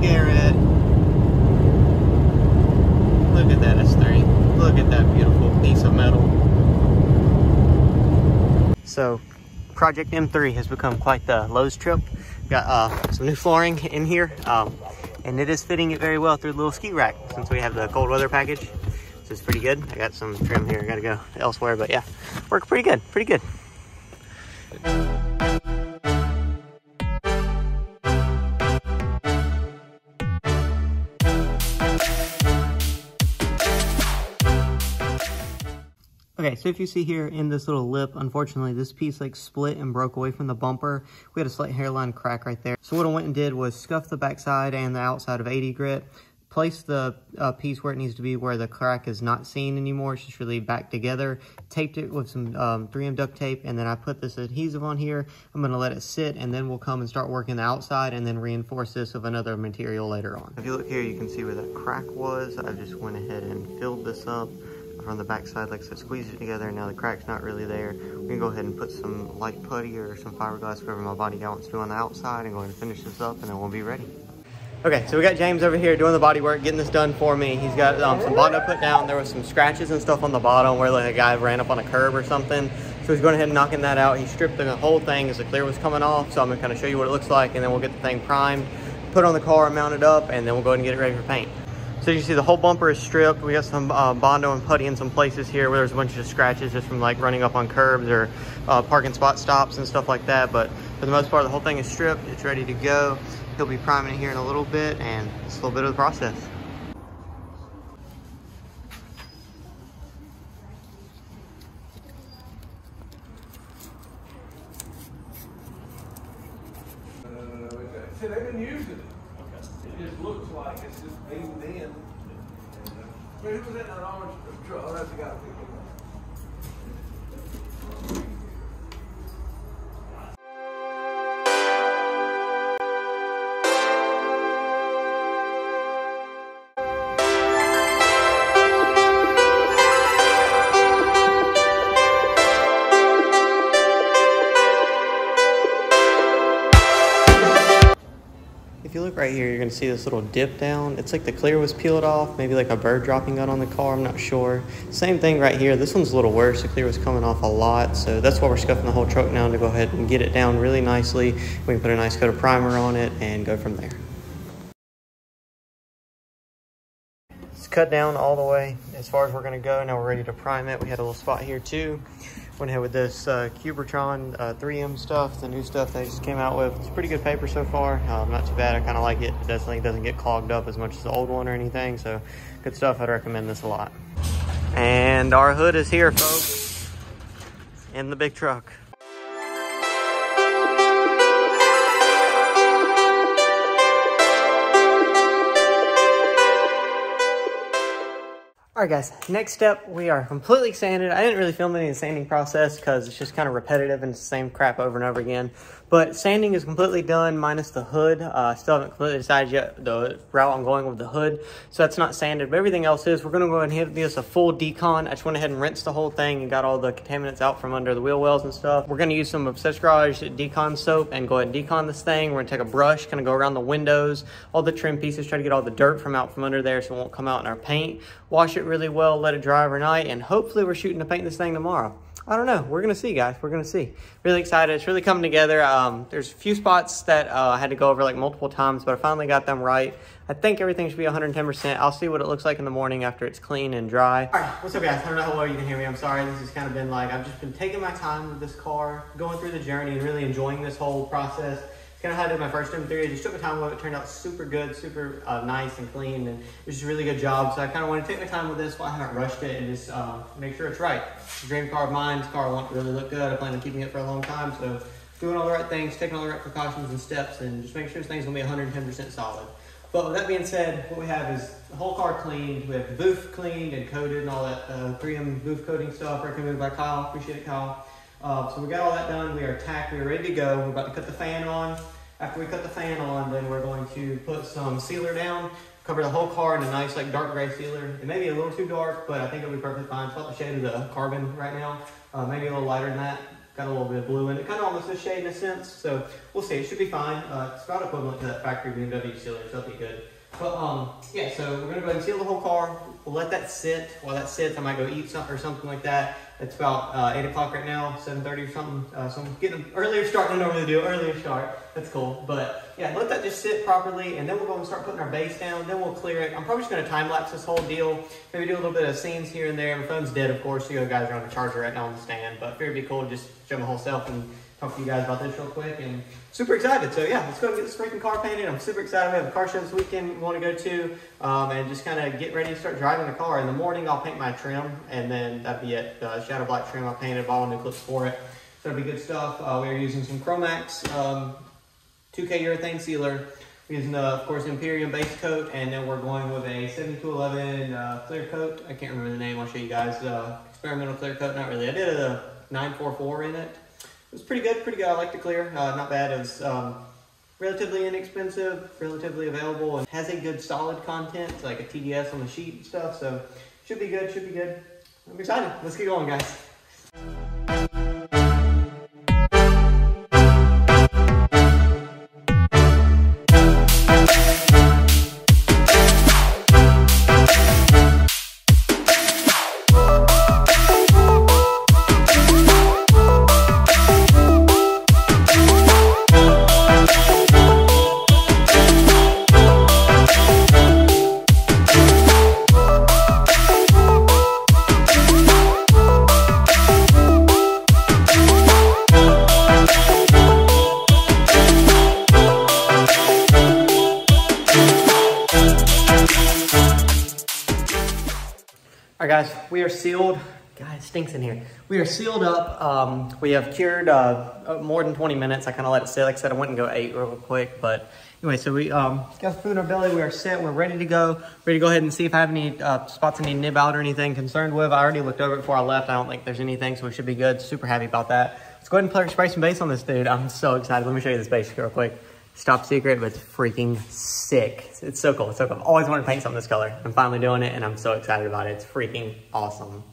Garrett. Look at that S3. Look at that beautiful piece of metal. So, Project M3 has become quite the Lowe's trip. Got uh, some new flooring in here, um, and it is fitting it very well through the little ski rack since we have the cold weather package. So it's pretty good. I got some trim here. I gotta go elsewhere, but yeah, work pretty good, pretty good. Okay, so if you see here in this little lip, unfortunately this piece like split and broke away from the bumper. We had a slight hairline crack right there. So what I went and did was scuff the backside and the outside of 80 grit, place the uh, piece where it needs to be where the crack is not seen anymore. It's just really back together. Taped it with some um, 3M duct tape and then I put this adhesive on here. I'm gonna let it sit and then we'll come and start working the outside and then reinforce this with another material later on. If you look here, you can see where that crack was. I just went ahead and filled this up from the back side, like I said, squeeze it together. Now the crack's not really there. We can go ahead and put some light putty or some fiberglass, whatever my body guy wants to do on the outside and go ahead and finish this up and then we'll be ready. Okay, so we got James over here doing the body work, getting this done for me. He's got um, some Bondo put down. There was some scratches and stuff on the bottom where like a guy ran up on a curb or something. So he's going ahead and knocking that out. He stripped the whole thing as the clear was coming off. So I'm gonna kind of show you what it looks like and then we'll get the thing primed, put on the car, mount it up, and then we'll go ahead and get it ready for paint. So you see the whole bumper is stripped. We got some uh, Bondo and putty in some places here where there's a bunch of scratches just from like running up on curbs or uh, parking spot stops and stuff like that. But for the most part, the whole thing is stripped. It's ready to go. He'll be priming here in a little bit and it's a little bit of the process. See, they've been using it. It just looks like it's just beamed in. Wait, who was in that orange truck? Oh, that's the guy it up. Right here, you're gonna see this little dip down. It's like the clear was peeled off, maybe like a bird dropping out on the car, I'm not sure. Same thing right here. This one's a little worse. The clear was coming off a lot, so that's why we're scuffing the whole truck now to go ahead and get it down really nicely. We can put a nice coat of primer on it and go from there. It's cut down all the way as far as we're gonna go. Now we're ready to prime it. We had a little spot here too. Went ahead with this uh, Cubitron uh, 3M stuff, the new stuff they just came out with. It's pretty good paper so far. Um, not too bad. I kind of like it. It definitely doesn't get clogged up as much as the old one or anything. So good stuff. I'd recommend this a lot. And our hood is here, folks, in the big truck. All right, guys, next step, we are completely sanded. I didn't really film any of the sanding process because it's just kind of repetitive and the same crap over and over again. But sanding is completely done minus the hood. Uh, still haven't completely decided yet the route I'm going with the hood. So that's not sanded, but everything else is. We're gonna go ahead and hit this a full decon. I just went ahead and rinsed the whole thing and got all the contaminants out from under the wheel wells and stuff. We're gonna use some Obsessed Garage decon soap and go ahead and decon this thing. We're gonna take a brush, kind of go around the windows, all the trim pieces, try to get all the dirt from out from under there so it won't come out in our paint. Wash it really well, let it dry overnight, and hopefully we're shooting to paint this thing tomorrow. I don't know. We're going to see, guys. We're going to see. Really excited. It's really coming together. Um, there's a few spots that uh, I had to go over like multiple times, but I finally got them right. I think everything should be 110%. I'll see what it looks like in the morning after it's clean and dry. All right, what's up, guys? I don't know how well you can hear me. I'm sorry. This has kind of been like, I've just been taking my time with this car, going through the journey, and really enjoying this whole process. Kind of how I did my first M3. I just took my time with it. It turned out super good, super uh, nice and clean, and it was just a really good job. So I kind of want to take my time with this while I haven't rushed it and just uh, make sure it's right. It's dream car of mine. This car I want to really look good. I plan on keeping it for a long time. So doing all the right things, taking all the right precautions and steps, and just making sure this thing's going to be 110% solid. But with that being said, what we have is the whole car cleaned. We have the booth cleaned and coated and all that uh, 3M booth coating stuff recommended by Kyle. Appreciate it, Kyle. Uh, so we got all that done. We are tacked. We are ready to go. We're about to cut the fan on. After we cut the fan on, then we're going to put some sealer down, cover the whole car in a nice like dark gray sealer. It may be a little too dark, but I think it'll be perfectly fine. It's about the shade of the carbon right now. Uh, maybe a little lighter than that. got a little bit of blue in it, kind of almost a shade in a sense. So we'll see. It should be fine. Uh, it's about equivalent to that factory BMW sealer, so that'll be good. But um, yeah, so we're gonna go ahead and seal the whole car. We'll let that sit. While that sits, I might go eat something or something like that. It's about uh, 8 o'clock right now, 7.30 or something. Uh, so I'm getting an earlier start than I normally do, earlier start. That's cool. But yeah, let that just sit properly and then we'll go and start putting our base down. Then we'll clear it. I'm probably just gonna time lapse this whole deal. Maybe do a little bit of scenes here and there. My phone's dead, of course. So you guys are on the charger right now on the stand. But figured it'd be cool to just show my whole self and talk to you guys about this real quick and super excited. So yeah, let's go get this freaking car painted. I'm super excited. We have a car show this weekend we want to go to um, and just kind of get ready to start driving the car. In the morning, I'll paint my trim and then that'd be it. Uh, shadow black trim. I painted all new clips for it. So that'll be good stuff. Uh, we are using some Cromax um, 2K urethane sealer. We're using, uh, of course, Imperium base coat, and then we're going with a 7211 uh, clear coat. I can't remember the name. I'll show you guys. Experimental clear coat. Not really. I did a 944 in it. It was pretty good, pretty good. I like the clear, uh, not bad. It was um, relatively inexpensive, relatively available, and has a good solid content, like a TDS on the sheet and stuff. So should be good, should be good. I'm excited. Let's get going, guys. We are sealed. God, it stinks in here. We are sealed up. Um, we have cured uh, uh, more than 20 minutes. I kind of let it sit. Like I said, I went and go eight real quick. But anyway, so we um, got food in our belly. We are set. We're ready to go. Ready to go ahead and see if I have any uh, spots I need to nib out or anything concerned with. I already looked over it before I left. I don't think there's anything, so we should be good. Super happy about that. Let's go ahead and play spray some base on this dude. I'm so excited. Let me show you this base real quick. Stop secret, but it's freaking sick. It's so cool. It's so cool. I've always wanted to paint something this color. I'm finally doing it, and I'm so excited about it. It's freaking awesome.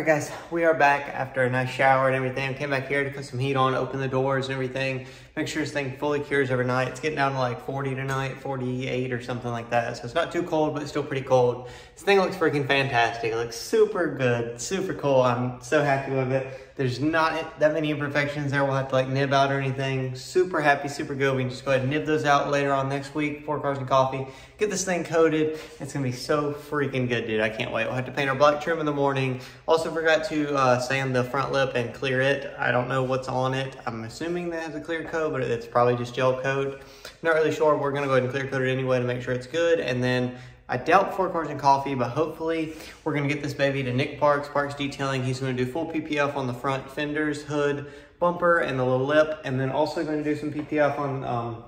All right, guys, we are back after a nice shower and everything. Came back here to put some heat on, open the doors and everything. Make sure this thing fully cures overnight. It's getting down to like 40 tonight, 48 or something like that. So it's not too cold, but it's still pretty cold. This thing looks freaking fantastic. It looks super good, super cool. I'm so happy with it. There's not that many imperfections there. We'll have to like nib out or anything. Super happy, super good. We can just go ahead and nib those out later on next week. For cars and coffee. Get this thing coated. It's gonna be so freaking good, dude. I can't wait. We'll have to paint our black trim in the morning. Also forgot to uh, sand the front lip and clear it. I don't know what's on it. I'm assuming that has a clear coat, but it's probably just gel coat. Not really sure. We're gonna go ahead and clear coat it anyway to make sure it's good. And then I doubt for cars and coffee, but hopefully we're gonna get this baby to Nick Parks, Parks Detailing. He's gonna do full PPF on the front fenders, hood, bumper, and the little lip, and then also gonna do some PPF on um,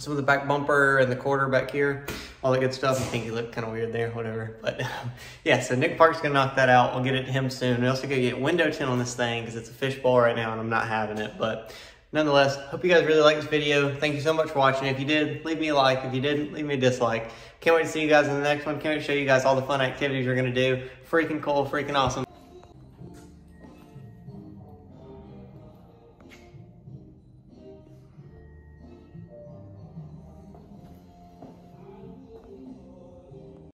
some of the back bumper and the quarter back here, all that good stuff. I think he looked kind of weird there, whatever. But yeah, so Nick Park's gonna knock that out. We'll get it to him soon. We also gonna get window tint on this thing because it's a fishbowl right now and I'm not having it. But nonetheless, hope you guys really like this video. Thank you so much for watching. If you did, leave me a like. If you didn't, leave me a dislike. Can't wait to see you guys in the next one. Can't wait to show you guys all the fun activities we're gonna do. Freaking cool, freaking awesome.